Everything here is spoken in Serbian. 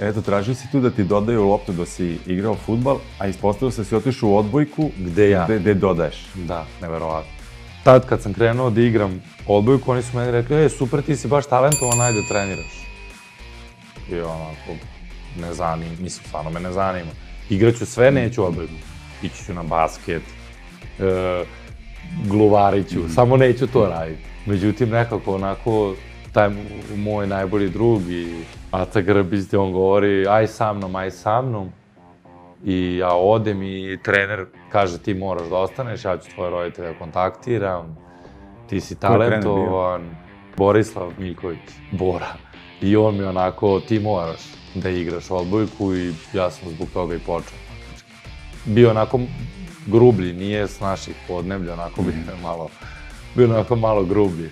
Eto, tražio si tu da ti dodaju loptu da si igrao futbal, a ispostavio se da si otišao u odbojku Gde ja? gde, gde dodaješ. Da, neverovatno. Tad kad sam krenuo da igram odbojku, oni su meni rekli, e, super, ti si baš talentovan, ajde treniraš. I onako, ne zanima, mislim, stvarno me ne zanima. Igraću sve, neću odbojku. Ići ću na basket, e, gluvariću, mm. samo neću to raditi. Međutim, nekako onako, taj moj najbolji drug i Ata Grbić, gde on govori, aj sa mnom, aj sa mnom. I ja odem i trener kaže ti moraš da ostaneš, ja ću tvoje roditelje da kontaktiram, ti si talentovan. Borislav Miljković, Bora. I on mi onako, ti moraš da igraš odbojku i ja sam zbog toga i počeo. Bio onako grublji, nije s naših podneblja, onako bio malo, bio onako malo grublji.